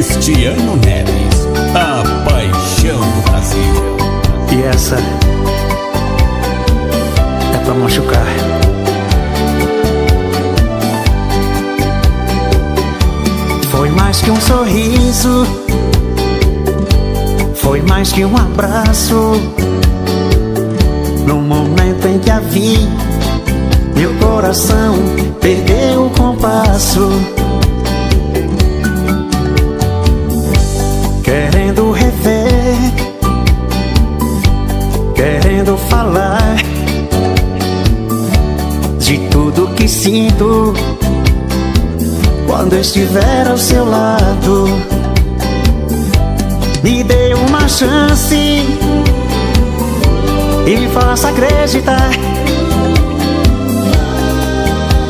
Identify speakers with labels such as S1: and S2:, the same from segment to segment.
S1: Cristiano Neves, a paixão do Brasil.
S2: E essa é pra machucar. Foi mais que um sorriso, foi mais que um abraço. No momento em que a vi, meu coração perdeu o compasso. Sinto quando estiver ao seu lado. Me dê uma chance e me faça acreditar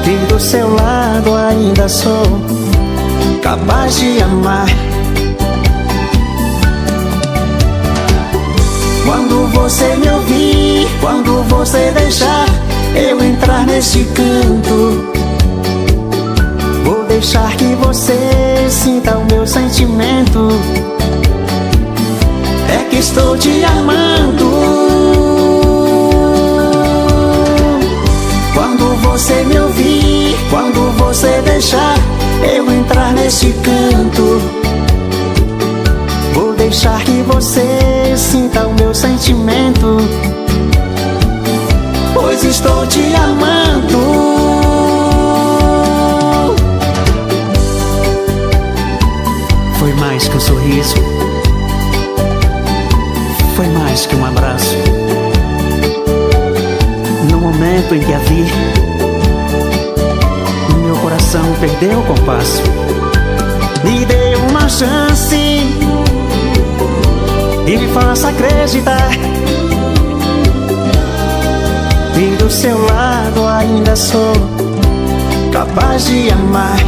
S2: que do seu lado ainda sou capaz de amar. Quando você me ouvir, quando você deixar eu entrar neste canto, vou deixar que você sinta o meu sentimento. É que estou te amando. Quando você me ouvir, quando você deixar eu entrar neste canto, vou deixar que você sinta o meu sentimento. Estou te amando. Foi mais que um sorriso, foi mais que um abraço. No momento em que a vi, meu coração perdeu o compasso. Me dê uma chance e me faça acreditar do seu lado ainda sou capaz de amar.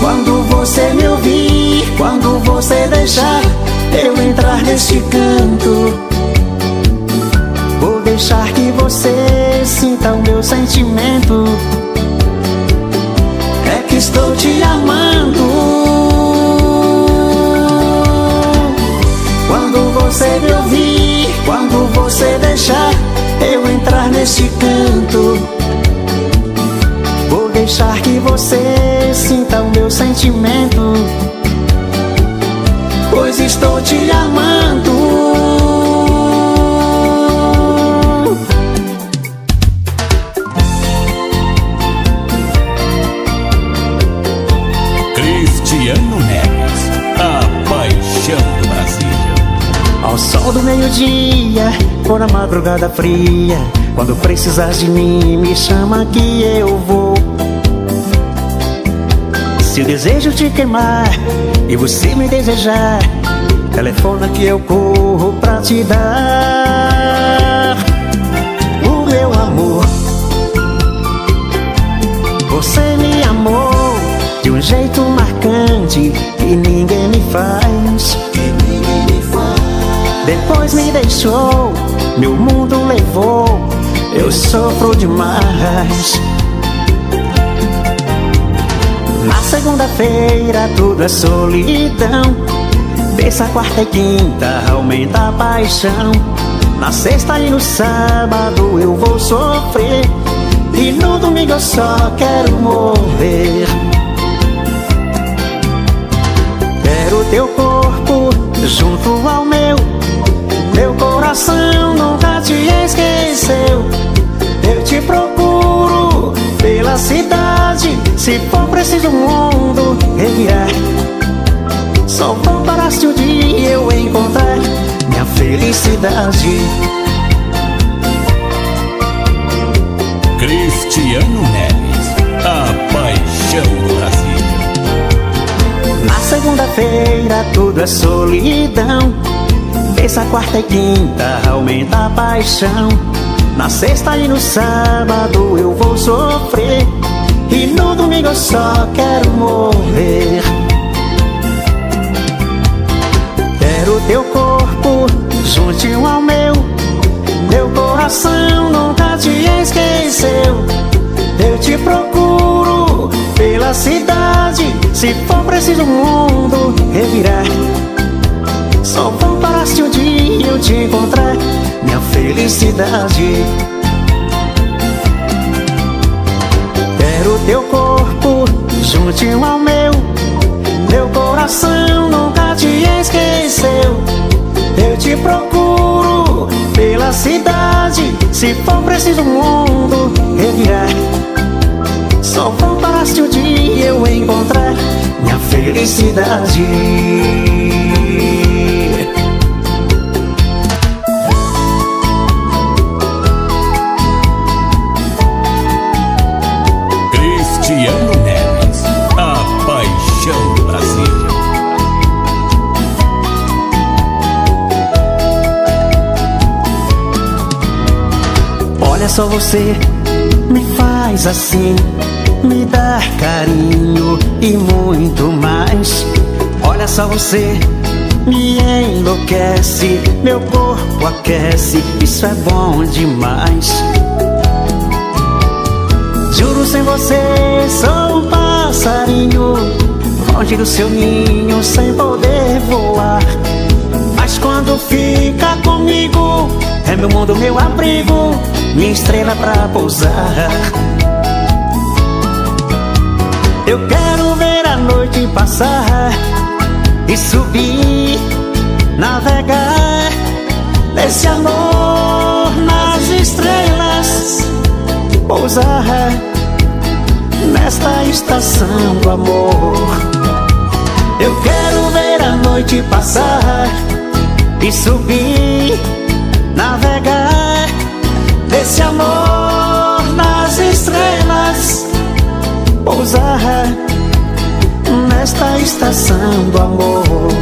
S2: Quando você me ouvir, quando você deixar eu entrar neste canto, vou deixar que você sinta o meu sentimento. É que estou te amando. Você deixar eu entrar neste canto, vou deixar que você sinta o meu sentimento. Pois estou te amando.
S1: Cristiano Neves, a paixão do Brasil.
S2: Ao sol do meio-dia, ou na madrugada fria, quando precisar de mim, me chama que eu vou. Se o desejo te queimar e você me desejar, telefona que eu corro pra te dar o meu amor. Você me amou de um jeito marcante que ninguém me faz. Depois me deixou, meu mundo levou, eu sofro demais. Na segunda-feira tudo é solidão. Terça, quarta e quinta aumenta a paixão. Na sexta e no sábado eu vou sofrer. E no domingo eu só quero morrer. Quero teu corpo junto ao meu. Coração nunca te esqueceu. Eu te procuro pela cidade. Se for preciso, o mundo revirar. Só voltará se o dia eu encontrar minha felicidade.
S1: Cristiano Neves, a paixão do Brasil.
S2: Na segunda-feira tudo é solidão. Terça, quarta e quinta aumenta a paixão. Na sexta e no sábado eu vou sofrer. E no domingo eu só quero morrer. Quero teu corpo juntinho ao meu. Meu coração nunca te esqueceu. Eu te procuro pela Se for preciso o mundo revirar eu te encontrar Minha felicidade. Quero teu corpo juntinho ao meu. Meu coração nunca te esqueceu. Eu te procuro pela cidade. Se for preciso o mundo revirar Só vou parar se um dia eu encontrar Minha felicidade só você. Me faz assim Me dá carinho e muito mais. Olha só você me enlouquece Meu corpo aquece, isso é bom demais. Juro sem você sou um passarinho Longe do seu ninho sem poder voar. Mas quando fica comigo É meu mundo, meu abrigo Minha estrela pra pousar. Eu quero ver a noite passar E subir, navegar Nesse amor nas estrelas Pousar nesta estação do amor. Eu quero ver a noite passar E subir, navegar Nesse amor nas estrelas Pousar nesta estação do amor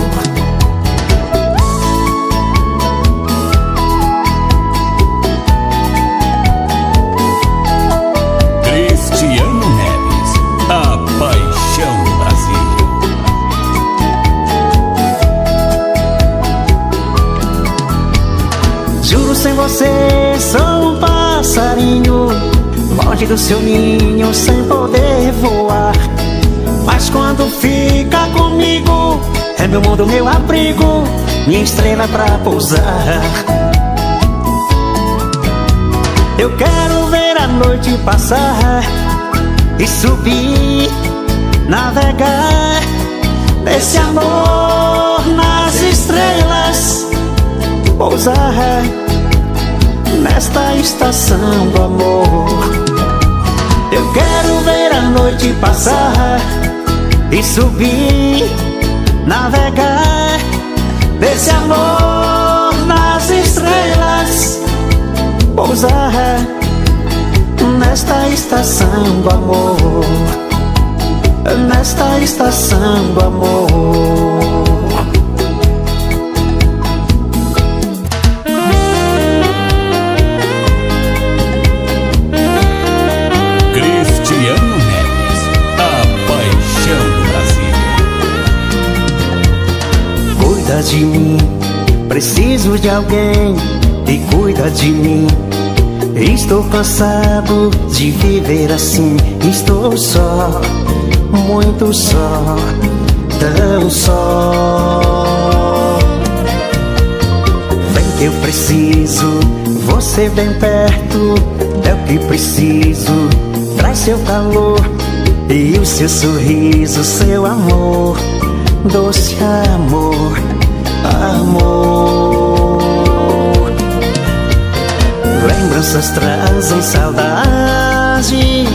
S1: Cristiano Neves, a paixão Brasil.
S2: Juro sem você sou passarinho Longe do seu ninho sem poder voar. Mas quando fica comigo É meu mundo, meu abrigo Minha estrela pra pousar. Eu quero ver a noite passar E subir, navegar Nesse amor nas estrelas Pousar nesta estação do amor. Eu quero ver a noite passar E subir, navegar Nesse amor nas estrelas Pousar nesta estação do amor. Nesta estação do amor de mim, preciso de alguém que cuida de mim. Estou cansado de viver assim, estou só, muito só, tão só. Vem que eu preciso, você bem perto, é o que preciso. Traz seu calor e o seu sorriso, seu amor, doce amor, amor. Lembranças trazem saudade,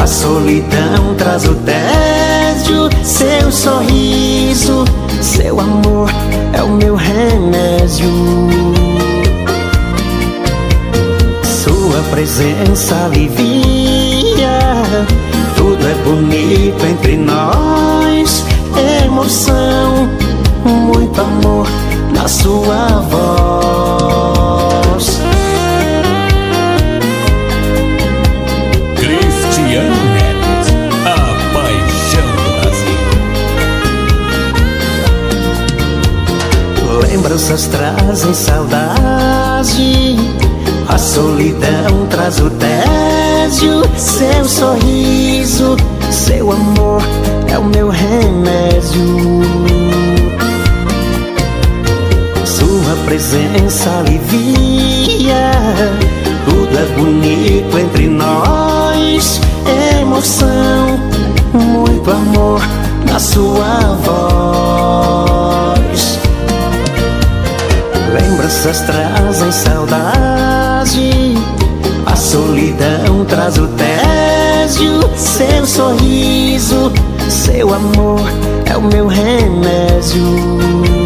S2: a solidão traz o tédio, seu sorriso, seu amor é o meu remédio. Sua presença alivia, tudo é bonito entre nós, emoção, muito amor na sua voz.
S1: Cristiano Neves, a paixão do Brasil.
S2: Lembranças trazem saudade, a solidão traz o tédio, seu sorriso, seu amor é o meu remédio. Presença alivia, tudo é bonito entre nós. Emoção, muito amor na sua voz. Lembranças trazem saudade, a solidão traz o tédio. Seu sorriso, seu amor é o meu remédio.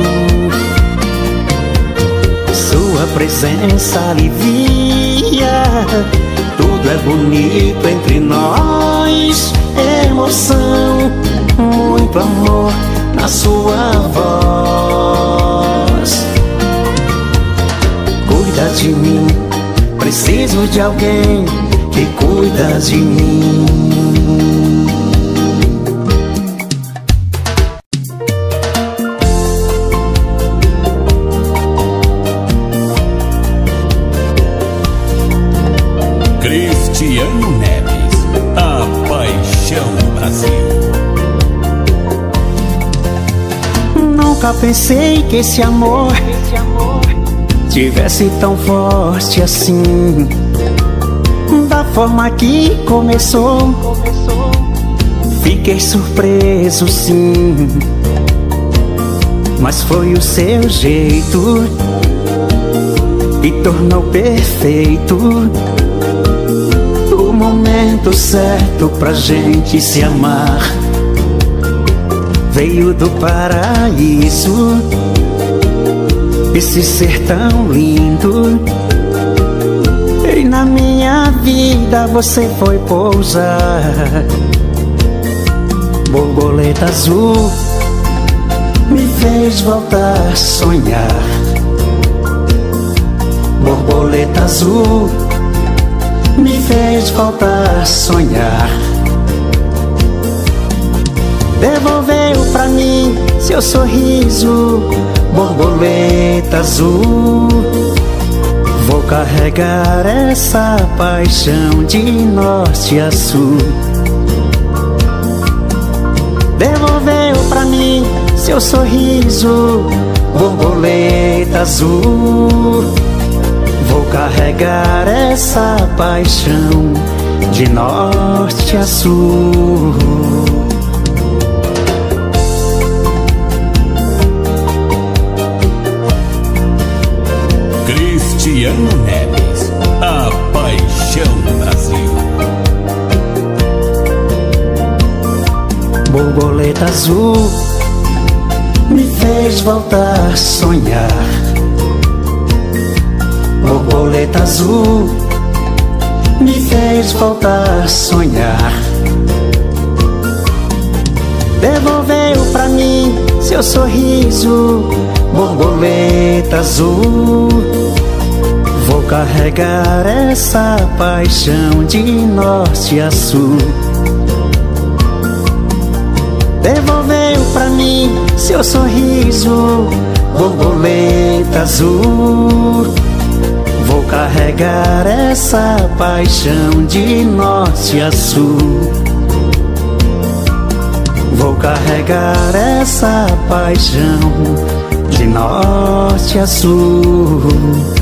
S2: Presença alivia, tudo é bonito entre nós. Emoção, muito amor na sua voz. Cuida de mim, preciso de alguém que cuida de mim. Nunca pensei que esse amor tivesse tão forte assim. Da forma que começou, fiquei surpreso sim. Mas foi o seu jeito que tornou perfeito o momento certo pra gente se amar. Veio do paraíso esse ser tão lindo. E na minha vida você foi pousar. Borboleta azul me fez voltar a sonhar. Borboleta azul me fez voltar a sonhar. Devolveu pra mim seu sorriso, borboleta azul. Vou carregar essa paixão de norte a sul. Devolveu pra mim seu sorriso, borboleta azul. Vou carregar essa paixão de norte a sul.
S1: Cristiano Neves, a paixão do Brasil.
S2: Borboleta azul me fez voltar a sonhar. Borboleta azul me fez voltar a sonhar. Devolveu pra mim seu sorriso, borboleta azul. Vou carregar essa paixão de norte a sul. Devolveu pra mim seu sorriso, borboleta azul. Vou carregar essa paixão de norte a sul. Vou carregar essa paixão de norte a sul.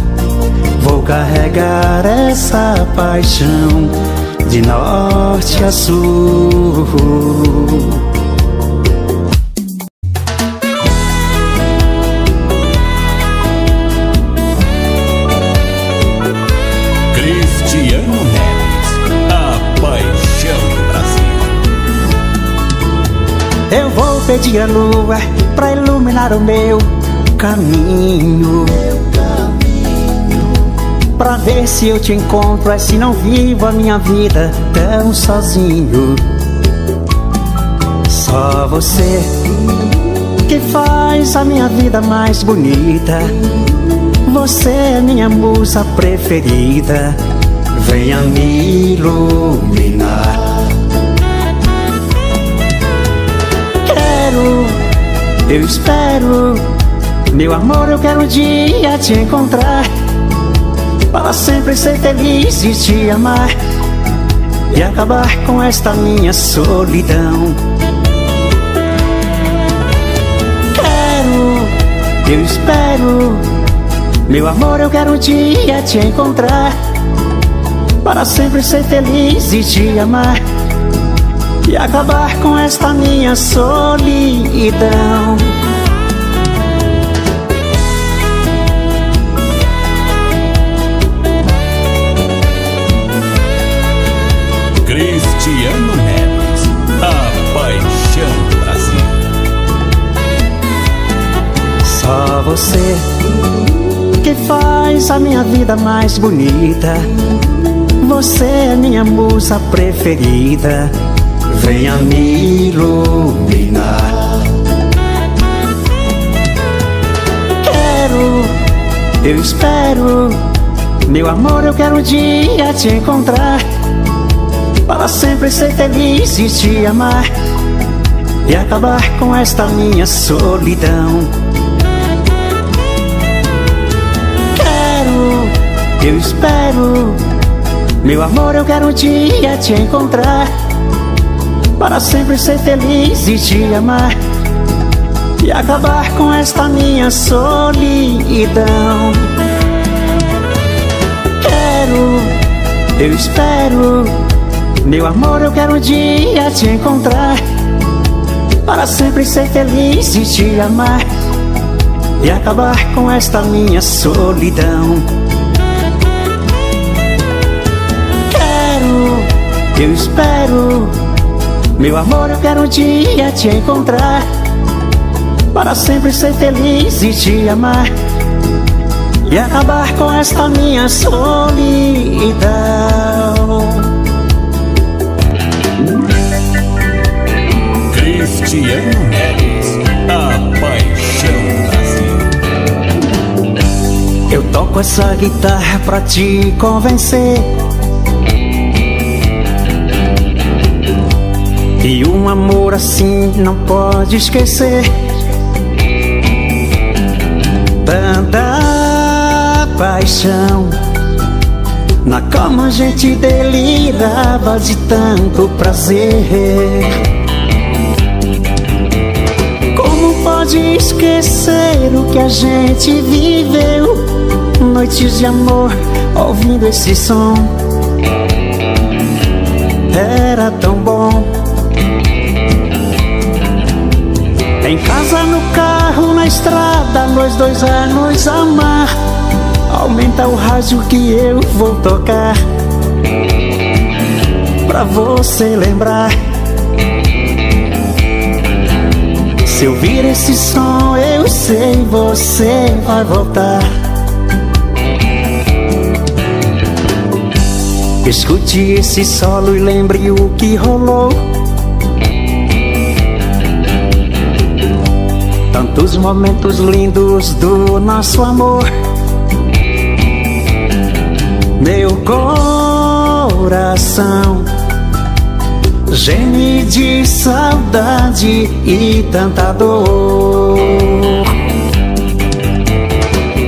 S2: Carregar essa paixão de norte a sul.
S1: Cristiano Neves, a paixão do Brasil.
S2: Eu vou pedir a lua pra iluminar o meu caminho. Ver se eu te encontro, é se não vivo a minha vida tão sozinho. Só você que faz a minha vida mais bonita. Você é minha musa preferida. Venha me iluminar. Quero, eu espero, meu amor, eu quero um dia te encontrar. Para sempre ser feliz e te amar E acabar com esta minha solidão. Quero, eu espero Meu amor, eu quero um dia te encontrar Para sempre ser feliz e te amar E acabar com esta minha solidão. Você que faz a minha vida mais bonita. Você é minha musa preferida. Venha me iluminar. Quero, eu espero. Meu amor, eu quero um dia te encontrar. Para sempre ser feliz e te amar E acabar com esta minha solidão eu espero Meu amor, eu quero um dia te encontrar. Para sempre ser feliz e te amar. E acabar com esta minha solidão. Quero, eu espero meu amor, eu quero um dia te encontrar. Para sempre ser feliz e te amar. E acabar com esta minha solidão eu espero Meu amor, eu quero um dia te encontrar Para sempre ser feliz e te amar E acabar com esta minha solidão
S1: Cristiano Neves, a paixão Brasil.
S2: Eu toco essa guitarra pra te convencer. E um amor assim não pode esquecer. Tanta paixão. Na cama a gente delirava de tanto prazer. pode esquecer o que a gente viveu Noites de amor, ouvindo esse som Era tão na estrada Nós dois a nos amar Aumenta o rádio que eu vou tocar Pra você lembrar Se ouvir esse som, eu sei você vai voltar. Escute esse solo e lembre o que rolou. Tantos momentos lindos do nosso amor. Meu coração Geme de saudade e tanta dor.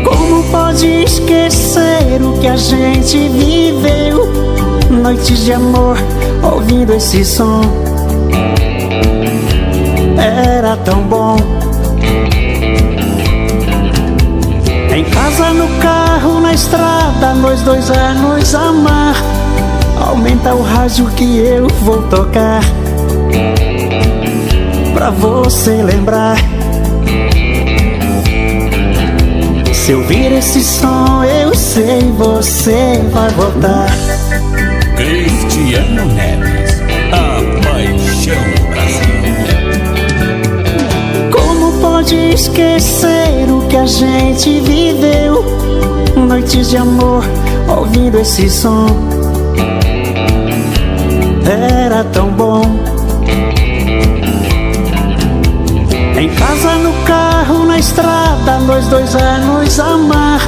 S2: Como pode esquecer o que a gente viveu? Noites de amor, ouvindo esse som. Era tão bom Em casa, no carro, na estrada Nós dois a nos amar. Aumenta o rádio que eu vou tocar. Pra você lembrar. Se ouvir esse som eu sei você vai voltar.
S1: Cristiano Neves, a paixão do
S2: Brasil Como pode esquecer que a gente viveu Noites de amor ouvindo esse som era tão bom. Em casa, no carro, na estrada, nós dois a nos amar.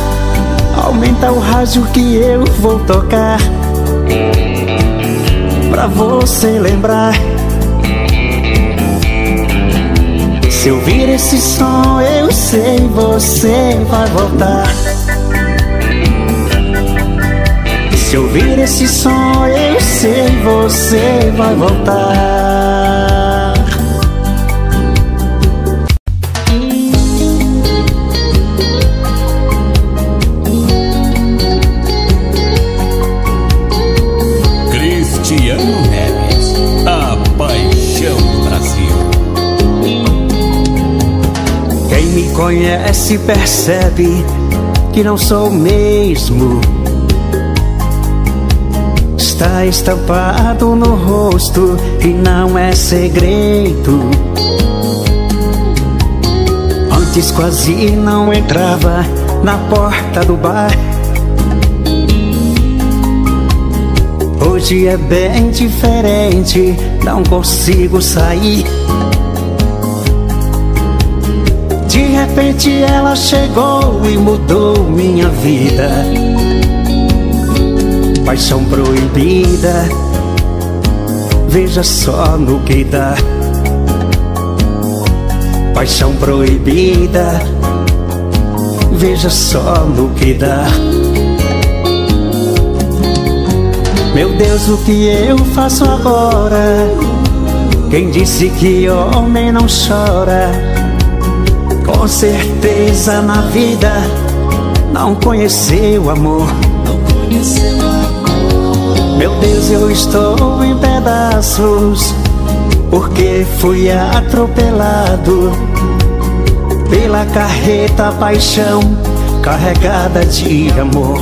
S2: Aumenta o rádio que eu vou tocar. Pra você lembrar. Se ouvir esse som, eu sei você vai voltar. Se ouvir esse som, eu sei você vai voltar. Se percebe que não sou o mesmo. Está estampado no rosto e não é segredo. Antes quase não entrava na porta do bar. Hoje é bem diferente, não consigo sair. Repente ela chegou e mudou minha vida. Paixão proibida, veja só no que dá. Paixão proibida, veja só no que dá. Meu Deus, o que eu faço agora? Quem disse que homem não chora? Com certeza na vida não conheceu amor. Meu Deus, eu estou em pedaços porque fui atropelado pela carreta paixão carregada de amor.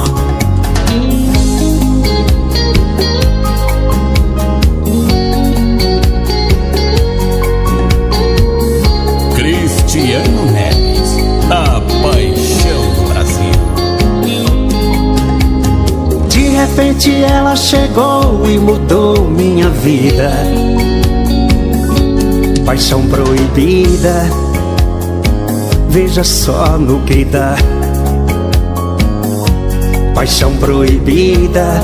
S2: Repente ela chegou e mudou minha vida. Paixão proibida, veja só no que dá. Paixão proibida,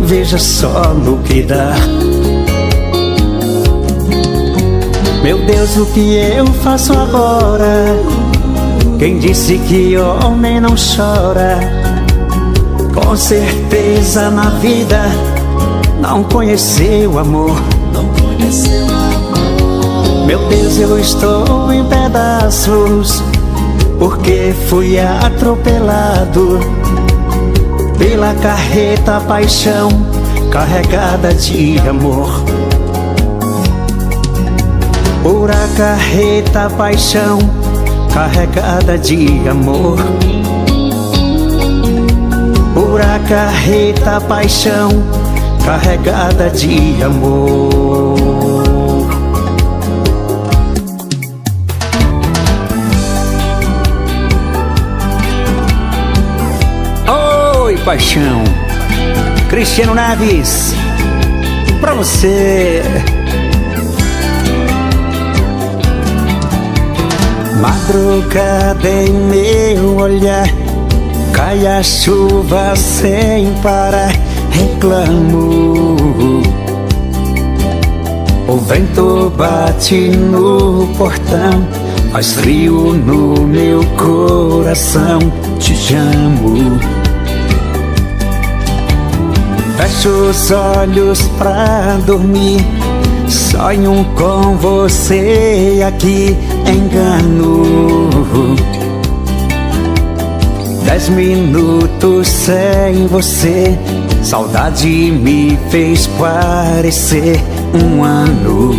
S2: veja só no que dá. Meu Deus, o que eu faço agora? Quem disse que homem não chora? Com certeza na vida não conheceu amor. Meu Deus, eu estou em pedaços porque fui atropelado pela carreta paixão carregada de amor. Por a carreta paixão carregada de amor. Por a carreta paixão carregada de amor. Oi, paixão. Cristiano Naves, pra você. Madrugada em meu olhar Cai a chuva sem parar Reclamo O vento bate no portão Faz frio no meu coração Te chamo Fecho os olhos pra dormir Sonho com você aqui, engano. Dez minutos sem você, saudade me fez parecer um ano.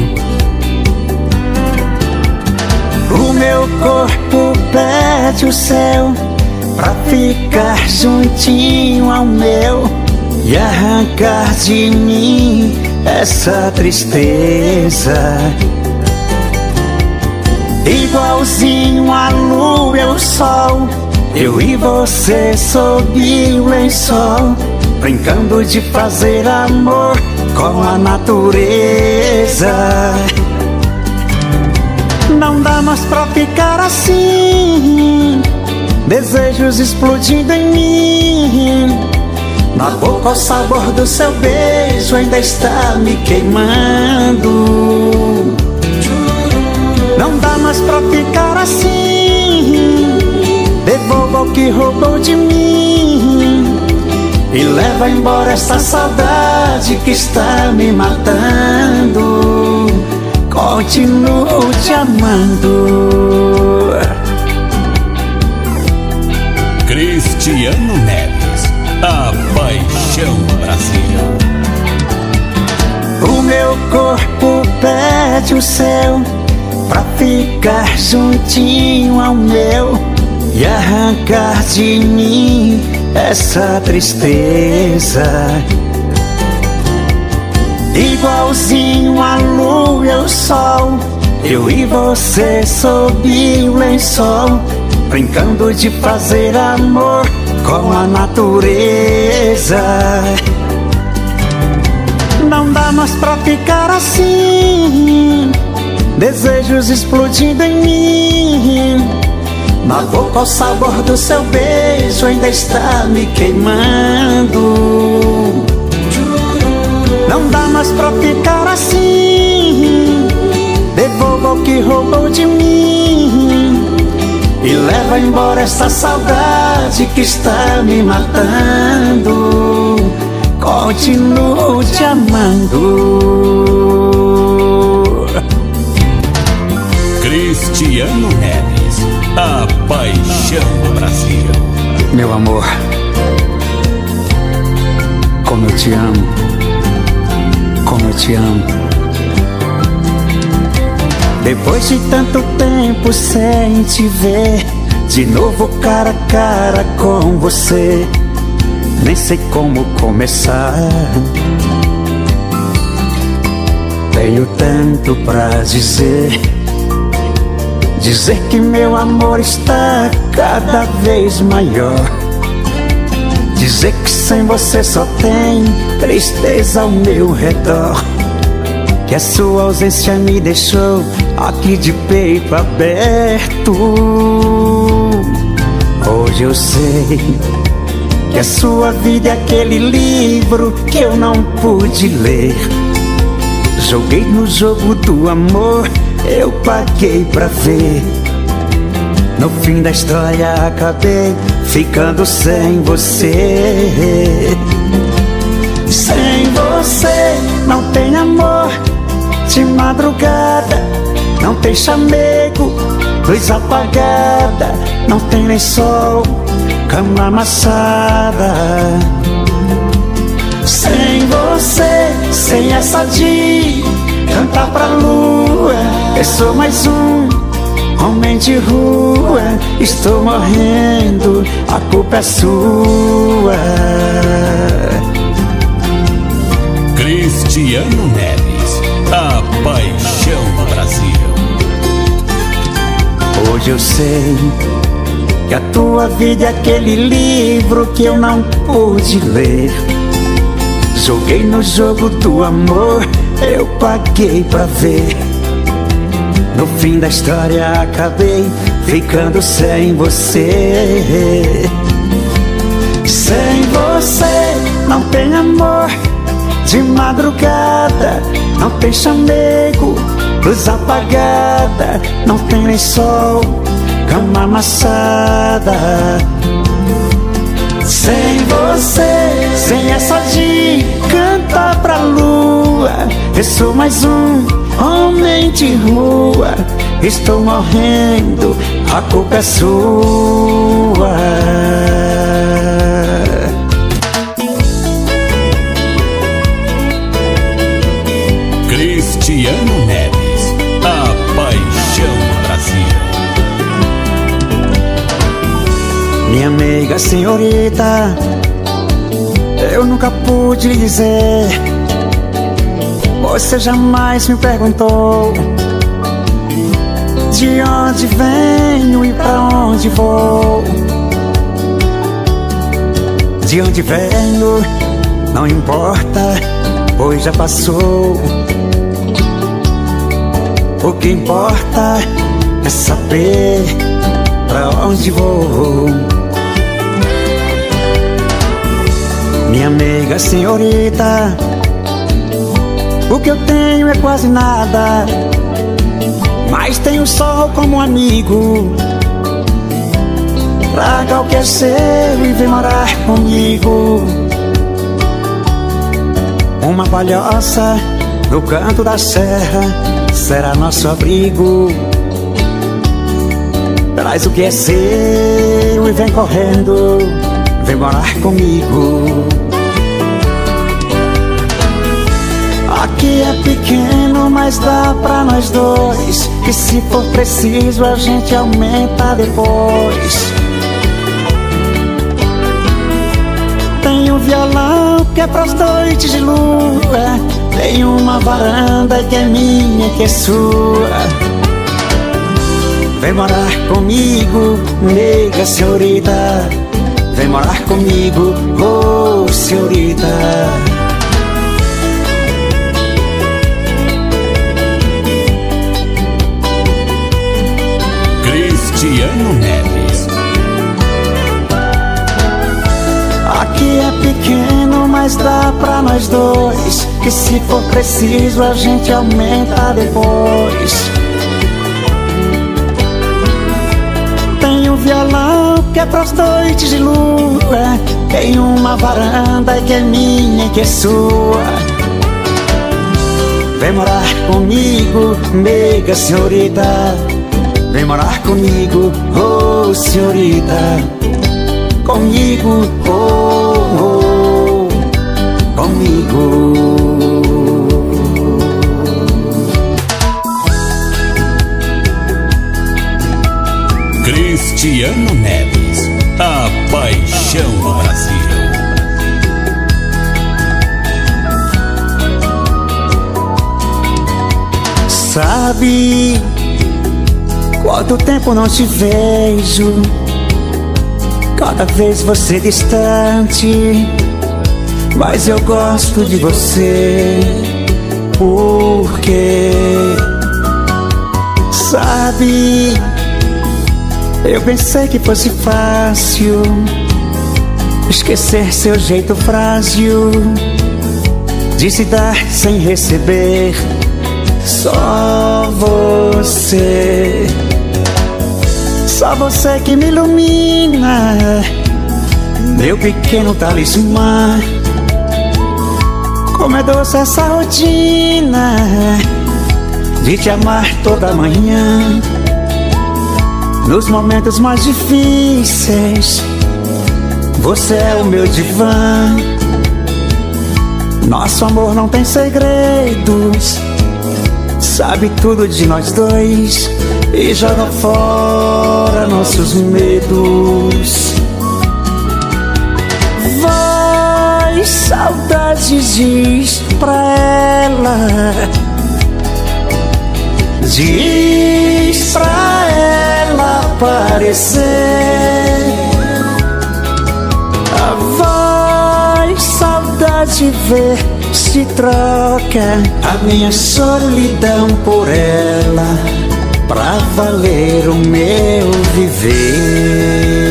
S2: O meu corpo pede o céu pra ficar juntinho ao meu e arrancar de mim essa tristeza. Igualzinho a lua e o sol, eu e você sob o lençol, brincando de fazer amor com a natureza. Não dá mais pra ficar assim, desejos explodindo em mim. Na boca o sabor do seu beijo ainda está me queimando. Não dá mais pra ficar assim. O que roubou de mim. E leva embora essa saudade que está me matando. Continuo te amando.
S1: Cristiano Neves, a paixão Brasil.
S2: O meu corpo pede o céu pra ficar juntinho ao meu e arrancar de mim essa tristeza. Igualzinho a lua e o sol, eu e você sob o lençol, brincando de fazer amor com a natureza. Não dá mais pra ficar assim, desejos explodindo em mim. Na boca o sabor do seu beijo ainda está me queimando. Não dá mais pra ficar assim. Devolva o que roubou de mim. E leva embora essa saudade que está me matando. Continuo te amando.
S1: Cristiano a paixão do Brasil.
S2: Meu amor, como eu te amo, como eu te amo. Depois de tanto tempo sem te ver, de novo cara a cara com você, nem sei como começar. Tenho tanto pra dizer. Dizer que meu amor está cada vez maior. Dizer que sem você só tem tristeza ao meu redor. Que a sua ausência me deixou aqui de peito aberto. Hoje eu sei que a sua vida é aquele livro que eu não pude ler. Joguei no jogo do amor, eu paguei pra ver. No fim da história acabei ficando sem você. Sem você não tem amor de madrugada, não tem chamego, luz apagada, não tem nem sol, cama amassada. Sem você, sem essa de cantar pra lua, eu sou mais um homem de rua. Estou morrendo, a culpa é sua.
S1: Cristiano Neves, a paixão do Brasil.
S2: Hoje eu sei que a tua vida é aquele livro que eu não pude ler. Joguei no jogo do amor, eu paguei pra ver. No fim da história acabei ficando sem você. Sem você não tem amor de madrugada, não tem chamego, luz apagada, não tem nem sol, cama amassada. Eu sou mais um homem de rua. Estou morrendo, a culpa é sua.
S1: Cristiano Neves, a paixão Brasil.
S2: Minha amiga senhorita, eu nunca pude dizer. Você jamais me perguntou de onde venho e pra onde vou. De onde venho, não importa, pois já passou. O que importa é saber pra onde vou. Minha amiga senhorita, o que eu tenho é quase nada, mas tenho o sol como amigo. Traga o que é seu e vem morar comigo. Uma palhoça no canto da serra será nosso abrigo. Traz o que é seu e vem correndo, vem morar comigo. Aqui é pequeno, mas dá pra nós dois. Que se for preciso a gente aumenta depois. Tem um violão que é pras noites de lua. Tem uma varanda que é minha, que é sua. Vem morar comigo, nega senhorita. Vem morar comigo, oh senhorita pequeno, mas dá pra nós dois. Que se for preciso a gente aumenta depois. Violão que é pras noites de lua. Tem uma varanda que é minha e que é sua. Vem morar comigo, nega senhorita. Vem morar comigo, oh senhorita. Comigo, oh,
S1: Cristiano Neves, a paixão do Brasil.
S2: Sabe quanto tempo não te vejo? Cada vez você distante, mas eu gosto de você. Porque sabe eu pensei que fosse fácil esquecer seu jeito frágil de se dar sem receber. Só você, só você que me ilumina, meu pequeno talismã. Como é doce essa rotina de te amar toda manhã. Nos momentos mais difíceis, você é o meu divã. Nosso amor não tem segredos, sabe tudo de nós dois e joga fora nossos medos. Vai, saudade, diz pra ela. Diz pra ela aparecer A voz, saudade ver se troca A minha solidão por ela Pra valer o meu viver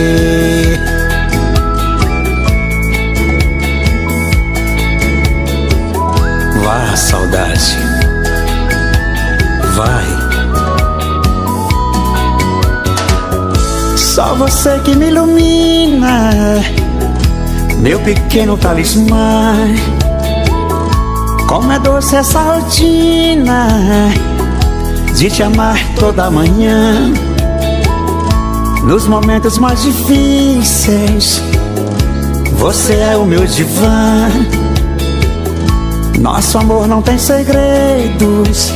S2: Vai Só você que me ilumina, meu pequeno talismã. Como é doce essa rotina de te amar toda manhã. Nos momentos mais difíceis, você é o meu divã. Nosso amor não tem segredos,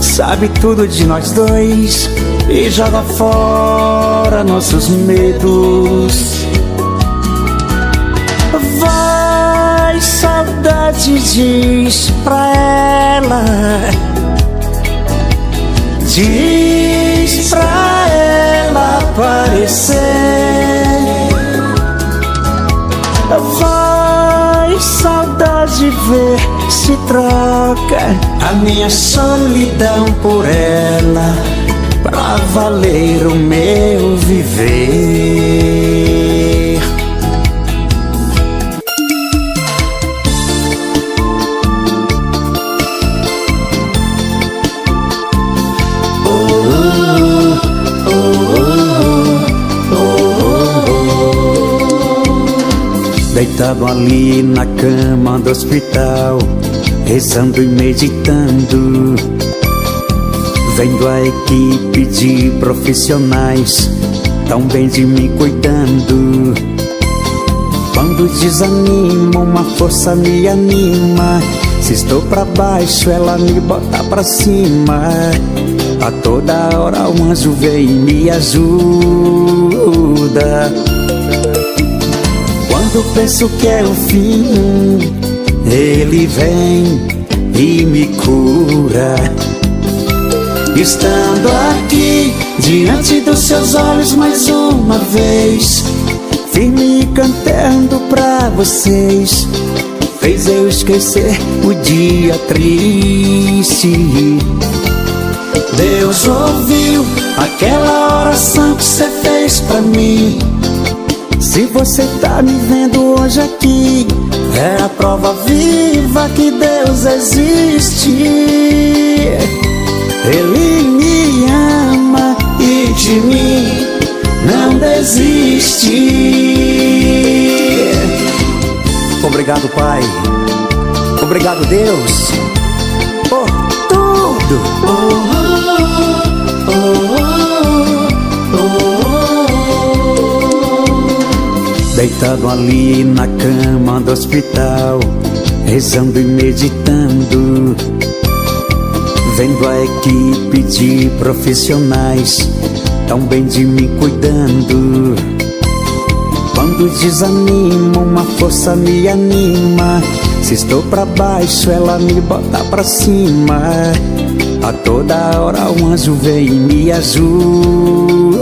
S2: sabe tudo de nós dois e joga fora nossos medos. Vai, saudade, diz pra ela. Diz pra ela aparecer. Vai, saudade, ver se troca a minha solidão por ela pra valer o meu viver. Deitado ali na cama do hospital, rezando e meditando Vendo a equipe de profissionais tão bem de mim cuidando. Quando desanimo, uma força me anima. Se estou pra baixo, ela me bota pra cima. A toda hora um anjo vem e me ajuda. Quando penso que é o fim, ele vem e me cura. Estando aqui diante dos seus olhos mais uma vez, firme cantando pra vocês, fez eu esquecer o dia triste. Deus ouviu aquela oração que você fez pra mim. Se você tá me vendo hoje aqui, é a prova viva que Deus existe. Ele me ama e de mim não desiste. Obrigado, Pai. Obrigado, Deus, por tudo. Deitado ali na cama do hospital, rezando e meditando, vendo a equipe de profissionais tão bem de mim cuidando. Quando desanimo, uma força me anima. Se estou pra baixo, ela me bota pra cima. A toda hora um anjo vem e me ajuda.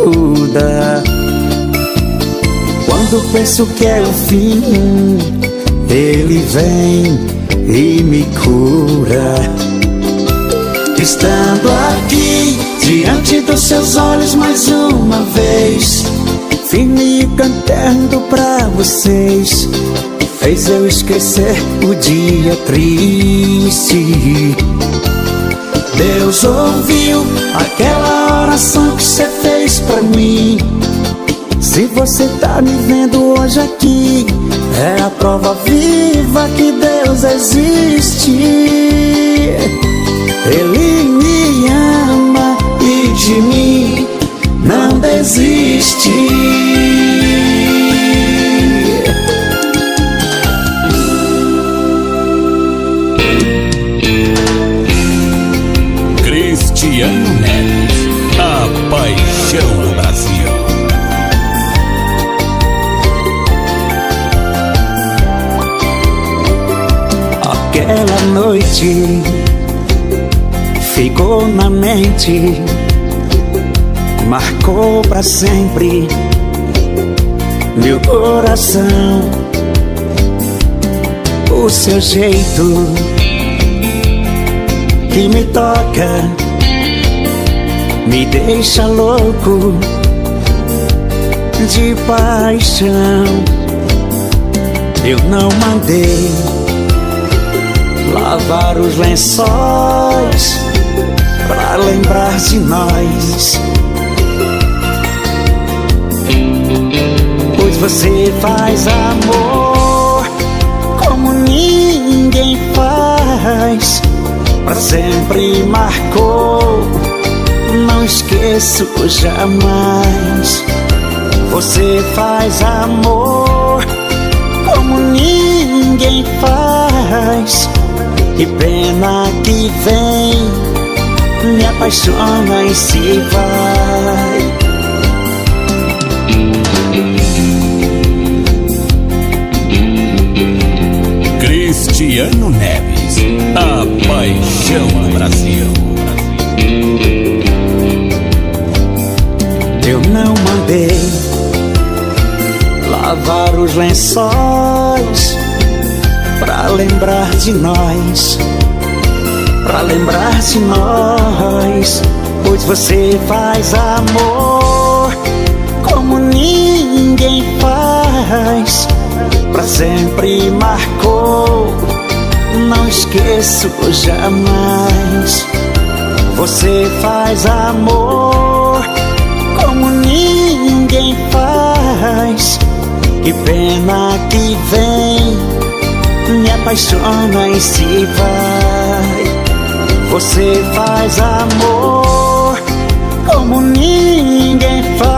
S2: Quando penso que é o fim, ele vem e me cura. Estando aqui diante dos seus olhos mais uma vez, firme cantando pra vocês, fez eu esquecer o dia triste. Deus ouviu aquela oração que você fez pra mim. Se você tá me vendo hoje aqui, é a prova viva que Deus existe. Ele me ama e de mim não desiste.
S1: Cristiano a paixão
S2: noite ficou na mente, marcou pra sempre meu coração. O seu jeito que me toca, me deixa louco de paixão. Eu não mandei lavar os lençóis pra lembrar de nós. Pois você faz amor como ninguém faz. Pra sempre marcou, não esqueço jamais. Você faz amor como ninguém faz. Que pena que vem, me apaixona e se vai.
S1: Cristiano Neves, a paixão do Brasil.
S2: Eu não mandei lavar os lençóis pra lembrar de nós, pra lembrar de nós, pois você faz amor como ninguém faz, pra sempre marcou, não esqueço jamais. Você faz amor como ninguém faz. Que pena que vem, me apaixona e se vai. Você faz amor como ninguém faz.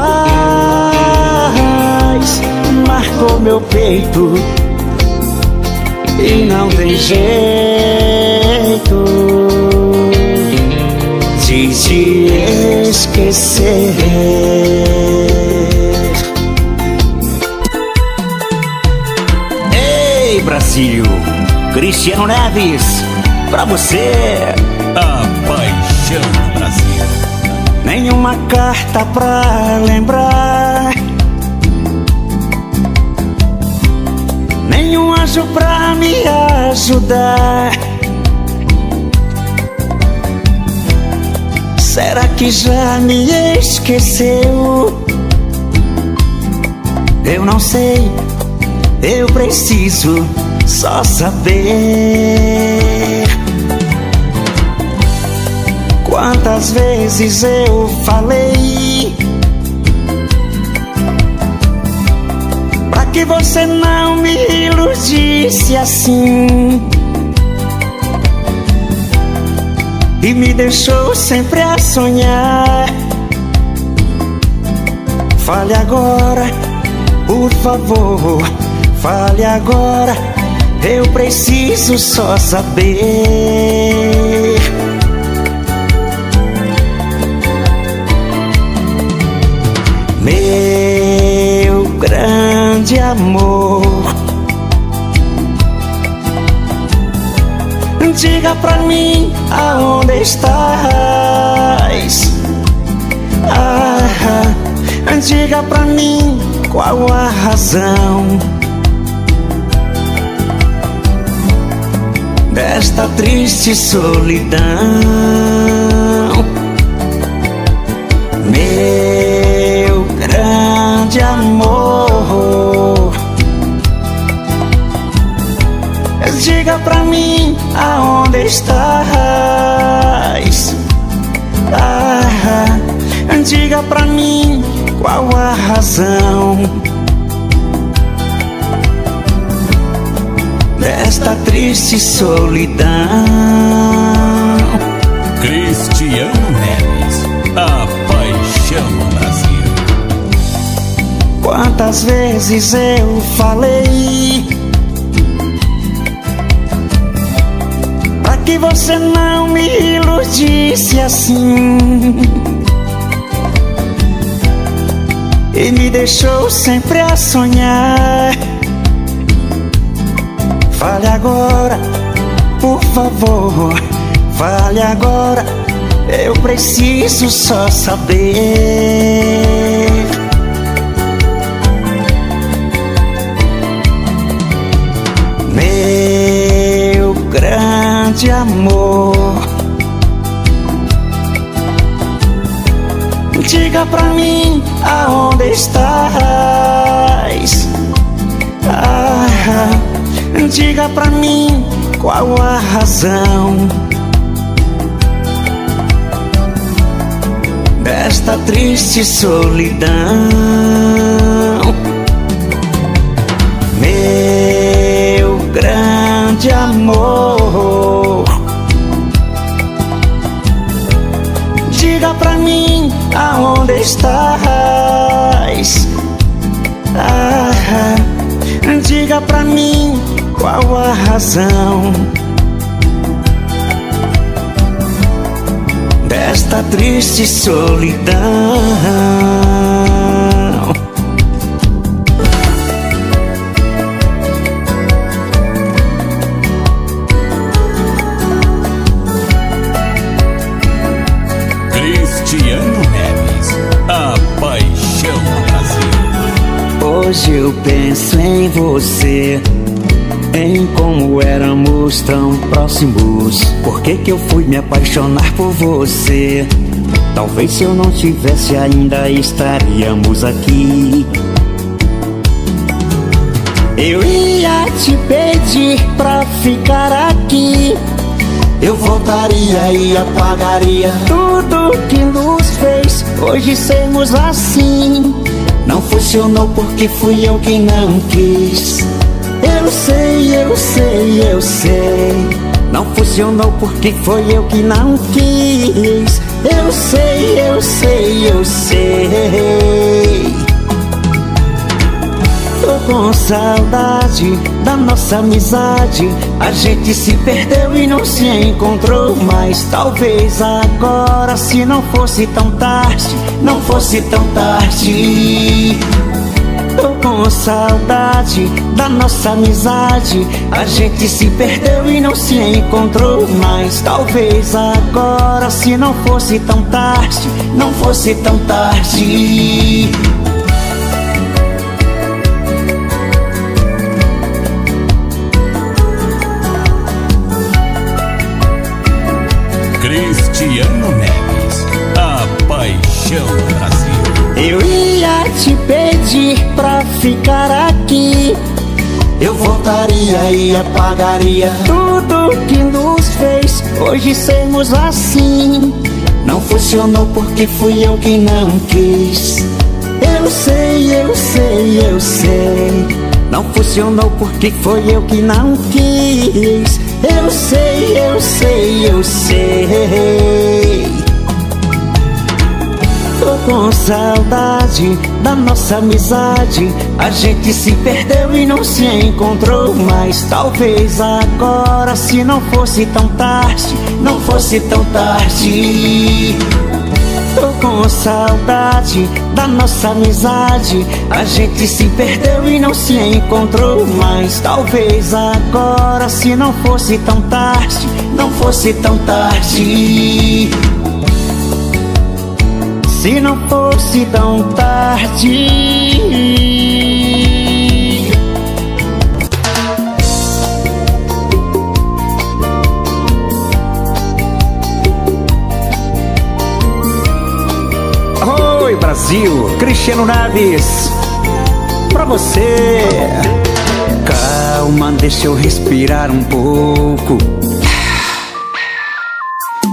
S2: Marcou meu peito e não tem jeito de te esquecer. Brasil! Cristiano Neves, pra você!
S1: A paixão do Brasil.
S2: Nenhuma carta pra lembrar. Nenhum anjo pra me ajudar. Será que já me esqueceu? Eu não sei, eu preciso só saber. Quantas vezes eu falei Pra que você não me iludisse assim e me deixou sempre a sonhar. Fale agora, por favor, fale agora. Eu preciso só saber. Meu grande amor Diga pra mim aonde estás. Ah, diga pra mim qual a razão desta triste solidão. Meu grande amor, diga pra mim aonde estás? Ah, diga pra mim qual a razão desta triste solidão.
S1: Cristiano Neves, a paixão do Brasil.
S2: Quantas vezes eu falei que você não me iludisse assim E me deixou sempre a sonhar Fale agora, por favor Fale agora, eu preciso só saber grande amor. Diga pra mim aonde estás. Ah, diga pra mim qual a razão desta triste solidão. Meu grande amor. Diga pra mim aonde estás. Ah, diga pra mim qual a razão desta triste solidão. Hoje eu penso em você, em como éramos tão próximos. Por que, que eu fui me apaixonar por você? Talvez se eu não tivesse ainda estaríamos aqui. Eu ia te pedir pra ficar aqui. Eu voltaria e apagaria tudo que nos fez hoje sermos assim. Não funcionou porque fui eu quem não quis. Eu sei, eu sei, eu sei. Não funcionou porque foi eu que não quis. Eu sei, eu sei, eu sei. Tô com saudade da nossa amizade. A gente se perdeu e não se encontrou mais. Talvez agora, se não fosse tão tarde, não fosse tão tarde. Com saudade da nossa amizade. A gente se perdeu e não se encontrou mais. Talvez agora, se não fosse tão tarde, não fosse tão tarde.
S1: Cristiano Neves, a paixão Brasil.
S2: Eu ia te pedir pra ficar aqui. Eu voltaria e apagaria tudo que nos fez hoje sermos assim. Não funcionou porque fui eu que não quis. Eu sei, eu sei, eu sei. Não funcionou porque foi eu que não quis. Eu sei, eu sei, eu sei. Com saudade da nossa amizade. A gente se perdeu e não se encontrou mais. Talvez agora, se não fosse tão tarde, não fosse tão tarde. Tô com saudade da nossa amizade. A gente se perdeu e não se encontrou mais. Talvez agora, se não fosse tão tarde, não fosse tão tarde. Se não fosse tão tarde. Oi, Brasil, Cristiano Naves, pra você. Calma, deixa eu respirar um pouco.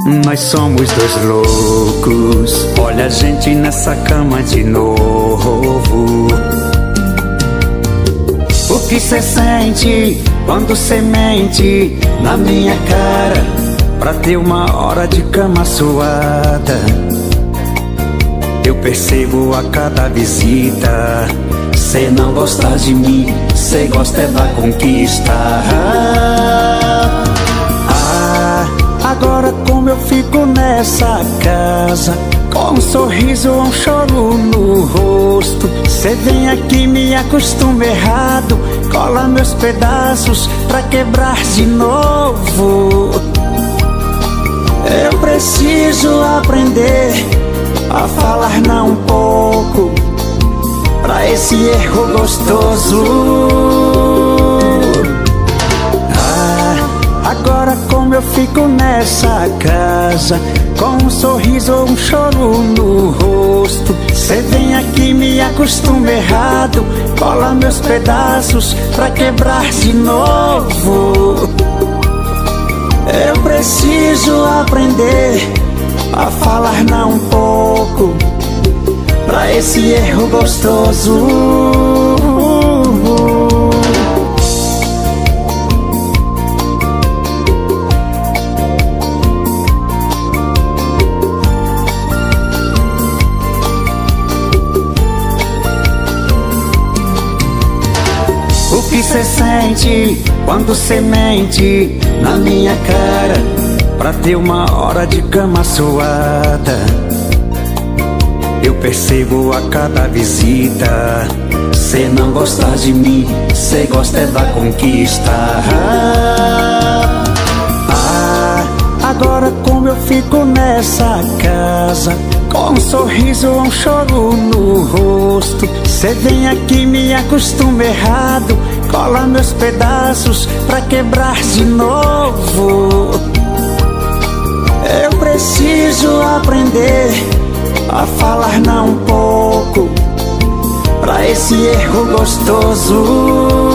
S2: Nós somos dois loucos. Olha a gente nessa cama de novo. O que cê sente quando cê mente na minha cara? Pra ter uma hora de cama suada. Eu percebo a cada visita. Cê não gosta de mim, cê gosta é da conquista. Fico nessa casa. Com um sorriso ou um choro no rosto. Cê vem aqui, me acostuma errado. Cola meus pedaços pra quebrar de novo. Eu preciso aprender a falar não um pouco pra esse erro gostoso. Ah, agora como eu fico nessa casa, com um sorriso ou um choro no rosto. Cê vem aqui me acostuma errado, cola meus pedaços pra quebrar de novo. Eu preciso aprender a falar não um pouco pra esse erro gostoso. Que cê sente quando cê mente na minha cara pra ter uma hora de cama suada? Eu percebo a cada visita. Cê não gosta de mim, cê gosta é da conquista. Ah, agora como eu fico nessa casa, com um sorriso ou um choro no rosto. Cê vem aqui, me acostuma errado, cola meus pedaços pra quebrar de novo. Eu preciso aprender a falar não um pouco pra esse erro gostoso.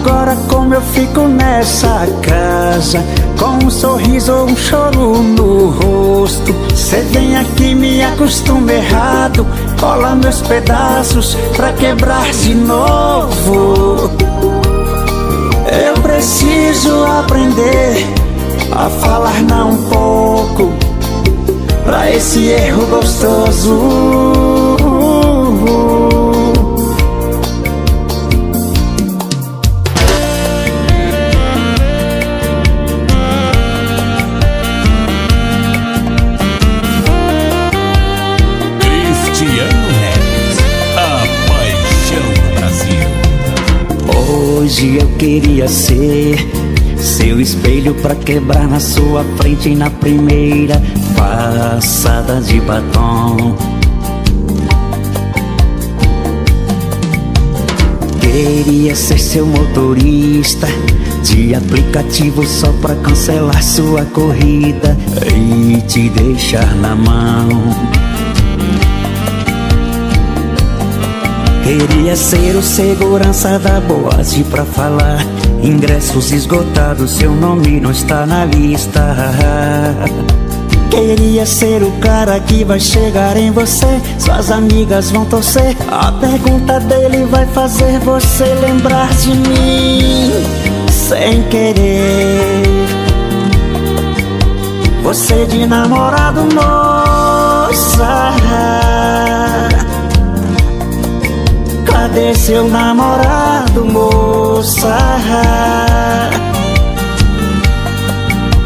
S2: Agora como eu fico nessa casa, com um sorriso ou um choro no rosto. Cê vem aqui, me acostuma errado, cola meus pedaços pra quebrar de novo. Eu preciso aprender a falar não um pouco pra esse erro gostoso. Hoje eu queria ser seu espelho pra quebrar na sua frente na primeira passada de batom. Queria ser seu motorista de aplicativo só pra cancelar sua corrida e te deixar na mão. Queria ser o segurança da boate pra falar. Ingressos esgotados, seu nome não está na lista. Queria ser o cara que vai chegar em você. Suas amigas vão torcer. A pergunta dele vai fazer você lembrar de mim. Sem querer. Você de namorado, moça Cadê seu namorado, moça?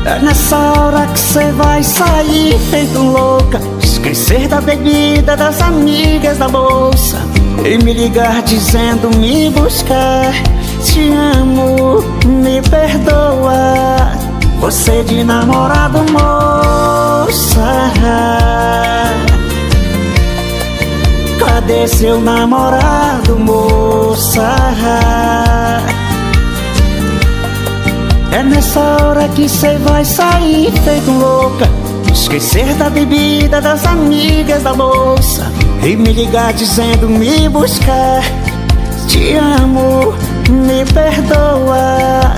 S2: É nessa hora que cê vai sair feito louca. Esquecer da bebida, das amigas, da bolsa. E me ligar dizendo me buscar Te amo, me perdoa. Você de namorado, moça Cadê seu namorado, moça? É nessa hora que cê vai sair feito louca. Esquecer da bebida, das amigas, da bolsa E me ligar dizendo me buscar Te amo, me perdoa.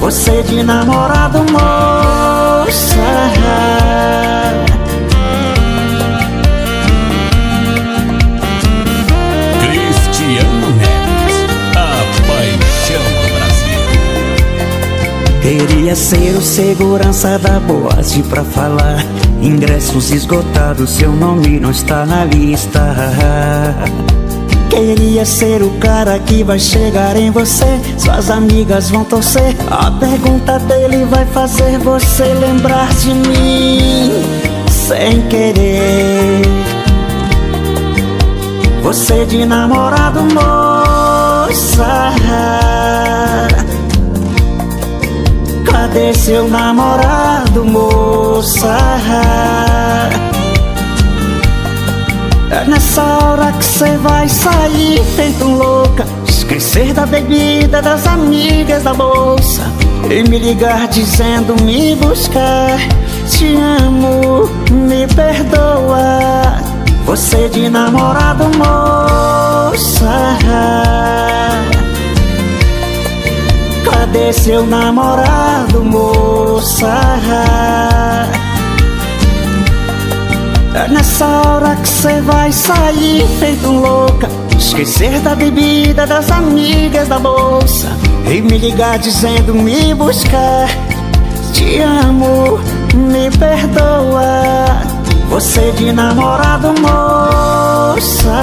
S2: Você de namorado, moça ser o segurança da boate pra falar. Ingressos esgotados, seu nome não está na lista. Queria ser o cara que vai chegar em você. Suas amigas vão torcer. A pergunta dele vai fazer você lembrar de mim. Sem querer. Você de namorado, moça Cadê seu namorado, moça? É nessa hora que cê vai sair feito louca. Esquecer da bebida, das amigas, da bolsa. E me ligar dizendo me buscar Te amo, me perdoa. Você de namorado, moça Cadê seu namorado, moça? É nessa hora que cê vai sair feito louca Esquecer da bebida, das amigas, da bolsa E me ligar dizendo me buscar Te amo, me perdoa Você de namorado, moça